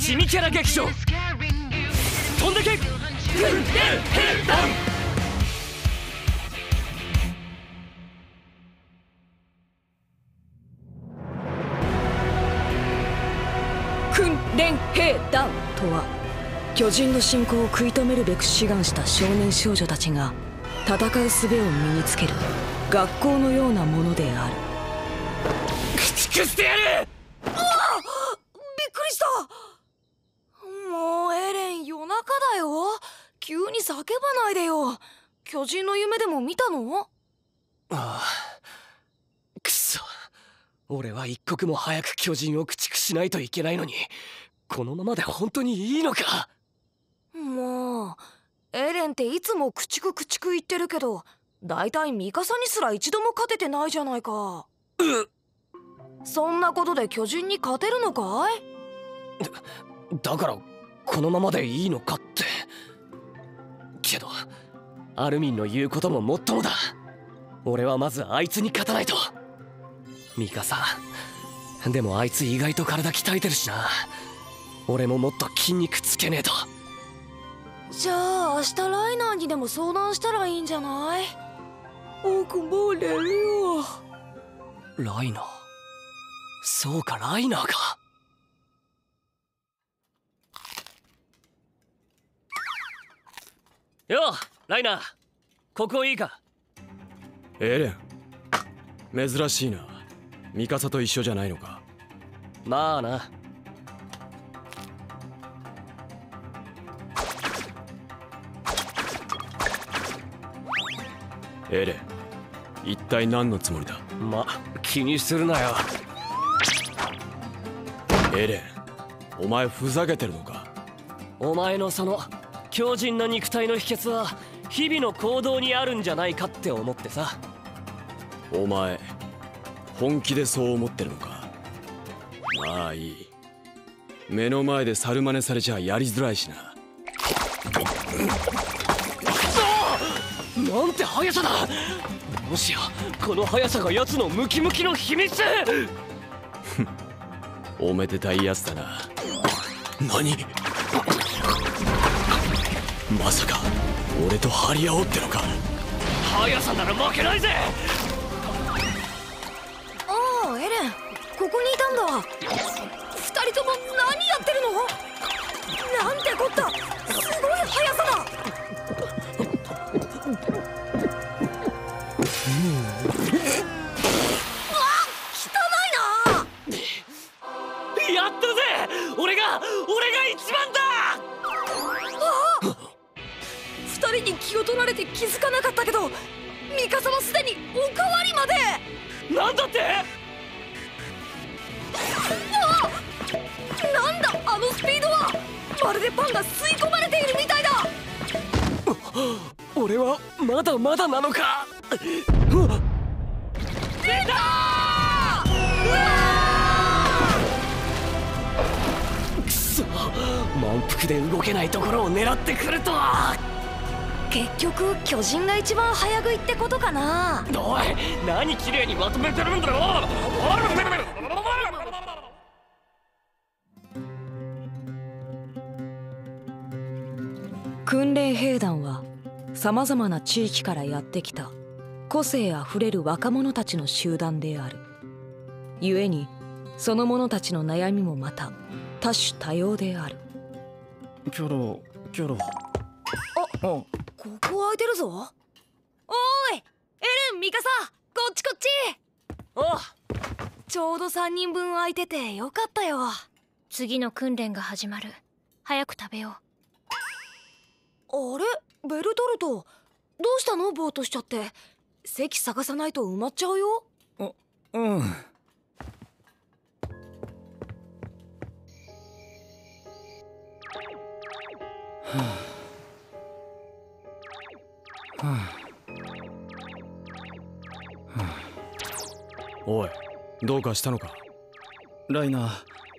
チミキャラ劇場。飛んでけ。訓練兵団訓練兵団とは巨人の侵攻を食い止めるべく志願した少年少女たちが戦う術を身につける。学校のようなものである。駆逐してやるびっくりしたもうエレン夜中だよ。急に叫ばないでよ。巨人の夢でも見たの？ああ。くそ。俺は一刻も早く巨人を駆逐しないといけないのにこのままで本当にいいのか？もうエレンっていつも駆逐駆逐言ってるけどだいたいミカサにすら一度も勝ててないじゃないか。そんなことで巨人に勝てるのかい？だからこのままでいいのかって。けどアルミンの言うことももっともだ。俺はまずあいつに勝たないと。ミカサでもあいつ意外と体鍛えてるしな。俺ももっと筋肉つけねえと。じゃあ明日ライナーにでも相談したらいいんじゃない？僕もう寝るよ。ライナー？そうかライナーかようライナー。ここいいか？エレン。珍しいな。ミカサと一緒じゃないのか？まあな。エレン一体何のつもりだ？ま気にするなよ。エレンお前ふざけてるのか？お前のその強靭な肉体の秘訣は日々の行動にあるんじゃないかって思ってさ。お前本気でそう思ってるのか？まあいい。目の前で猿真似されちゃやりづらいしな。なんて速さだ！もしやこの速さが奴のムキムキの秘密！おめでたいやつだな。何？まさか俺と張り合おうってのか？速さなら負けないぜ！ああエレンここにいたんだ。二人とも何やってるの？なんてこったなんだって？なんだあのスピードは？まるでパンが吸い込まれているみたいだ。俺はまだまだなのか？出たくそ満腹で動けないところを狙ってくるとは結局巨人が一番早食いってことかな。おい何綺麗にまとめてるんだろ訓練兵団はさまざまな地域からやってきた。個性あふれる若者たちの集団である。故にその者たちの悩みもまた多種多様である。キョロキョロあここ空いてるぞ。おーいエレンミカサこっちこっち。おちょうど3人分空いててよかったよ。次の訓練が始まる。早く食べよあれ？ベルトルト。どうしたの？ぼーっとしちゃって。席探さないと埋まっちゃうよ。うんおいどうかしたのか？ライナー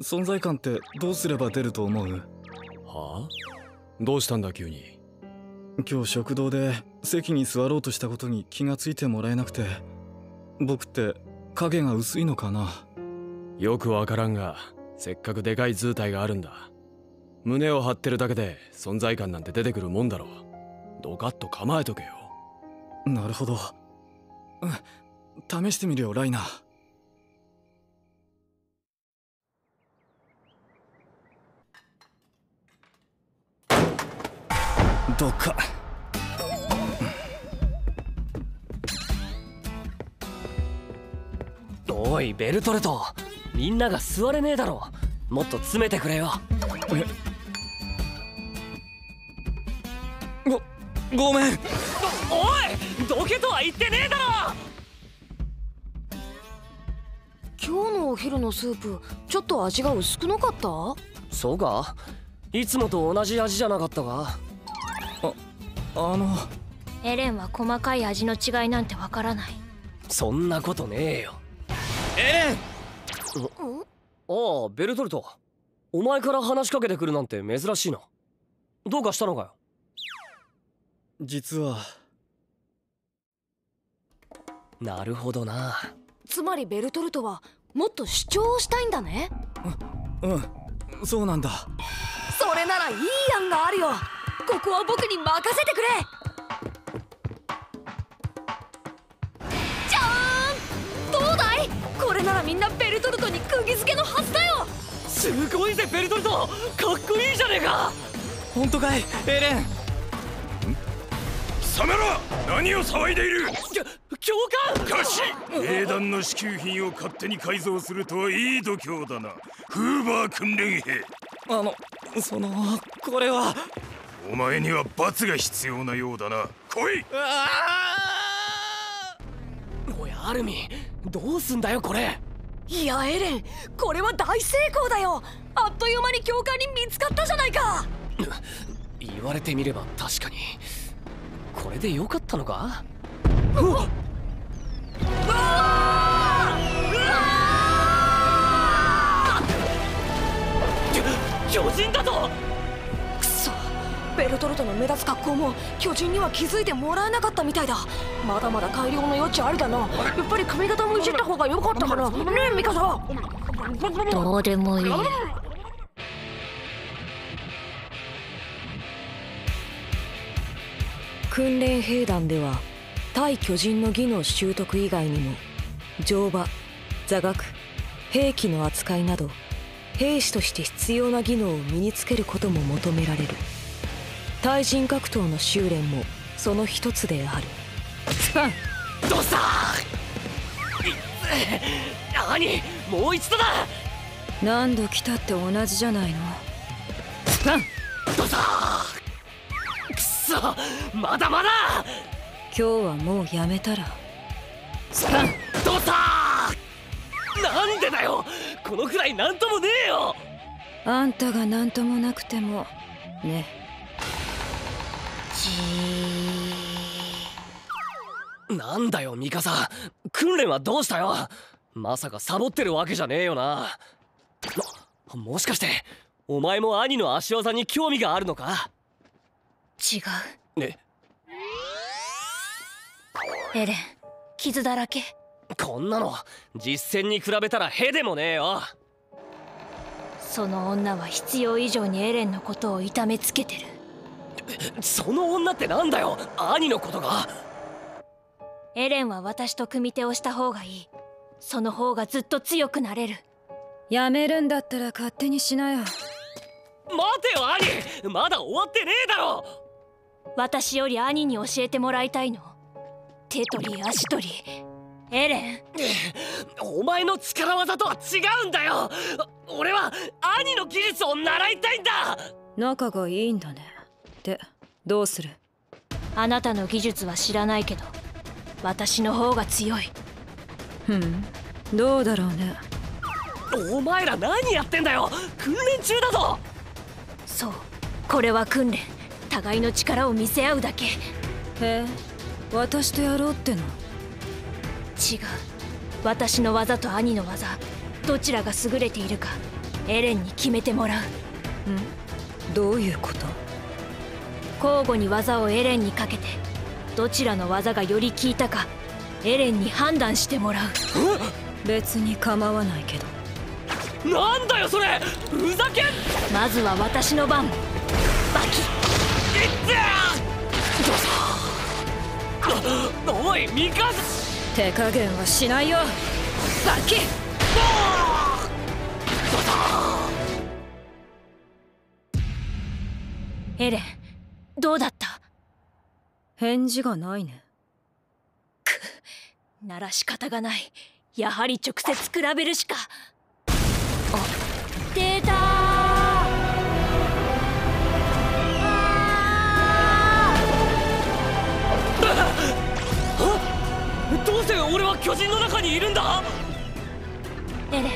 存在感ってどうすれば出ると思う？はあ？どうしたんだ急に？今日食堂で席に座ろうとしたことに気がついてもらえなくて僕って影が薄いのかな？よくわからんがせっかくでかい図体があるんだ。胸を張ってるだけで存在感なんて出てくるもんだろドカッと構えとけよ。なるほど。うん試してみるよライナー。どっか。おいベルトルト。みんなが座れねえだろ。もっと詰めてくれよ。ごごめん。おいどけとは言ってねえだろ！今日のお昼のスープちょっと味が薄くなかった？そうか。いつもと同じ味じゃなかったか。あの。エレンは細かい味の違いなんてわからない。そんなことねえよ。エレン！ああベルトルト。お前から話しかけてくるなんて珍しいな。どうかしたのかよ？実は。なるほどな。つまりベルトルトはもっと主張をしたいんだね。うんそうなんだ。それならいい案があるよ。ここは僕に任せてくれ。じゃーんどうだい？これならみんなベルトルトに釘付けのはずだよ。すごいぜベルトルト！かっこいいじゃねえか！本当かい？エレン貴様ら何を騒いでいる？教官！かし兵団の支給品を勝手に改造するとはいい度胸だな。フーバー訓練兵。あのそのこれは。お前には罰が必要なようだな。来い！おいアルミどうすんだよこれ。いやエレンこれは大成功だよ。あっという間に教官に見つかったじゃないか。言われてみれば確かにこれでよかったのか？巨人だとくそ！ベルトルトの目立つ格好も巨人には気づいてもらえなかったみたいだ。まだまだ改良の余地ありだな。やっぱり髪型もいじった方が良かったかな。ねえミカサどうでもいい訓練兵団では対巨人の技能習得以外にも乗馬座学兵器の扱いなど兵士として必要な技能を身につけることも求められる。対人格闘の修練もその一つである。スパンどうしたもう一度だ！何度来たって同じじゃないの。スパンどうしたまだまだ。今日はもうやめたら。どうした。なんでだよ。このくらいなんともねえよ。あんたが何ともなくても。ね。なんだよミカサ。訓練はどうしたよ。まさかサボってるわけじゃねえよな。ももしかしてお前も兄の足技に興味があるのか違う？えエレン傷だらけ。こんなの実戦に比べたらへでもねえよ。その女は必要以上にエレンのことを痛めつけてる。その女ってなんだよ？兄のことが？エレンは私と組み手をした方がいい。その方がずっと強くなれる。やめるんだったら勝手にしなよ。待てよ兄！まだ終わってねえだろ私より兄に教えてもらいたいの。手取り足取り。エレン。お前の力技とは違うんだよ。俺は兄の技術を習いたいんだ。仲がいいんだね。でどうする？あなたの技術は知らないけど私の方が強い。ふん。どうだろうね。お前ら何やってんだよ。訓練中だぞ。そう。これは訓練互いの力を見せ合うだけ。違うへえ私とやろうっての？私の技と兄の技。どちらが優れているかエレンに決めてもらう。どういうこと？交互に技をエレンにかけてどちらの技がより効いたかエレンに判断してもらう。別に構わないけど。なんだよそれ！ふざけん！まずは私の番おいミカ手加減はしないよ。バキエレンどうだった？返事がないね。なら仕方がない。やはり直接比べるしか。は巨人の中にいるんだ！はエレン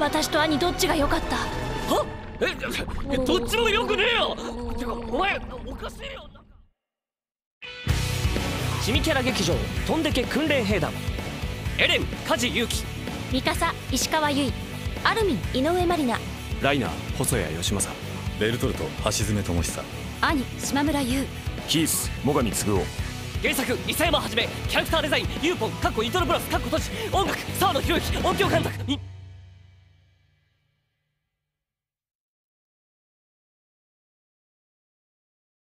私と兄どっちが良かった？えどっちもよくねえよ！てかお前おかしいよ！チミキャラ劇場飛んでけ訓練兵団。エレン梶裕貴。ミカサ石川由依アルミン井上まりなライナー細谷義正。ベルトルト橋爪智久。兄島村優。キース最上嗣夫原作伊佐山はじめキャラクターデザインユーポンかっこイトロプラスかっこ閉じ音楽沢野博之音響監督に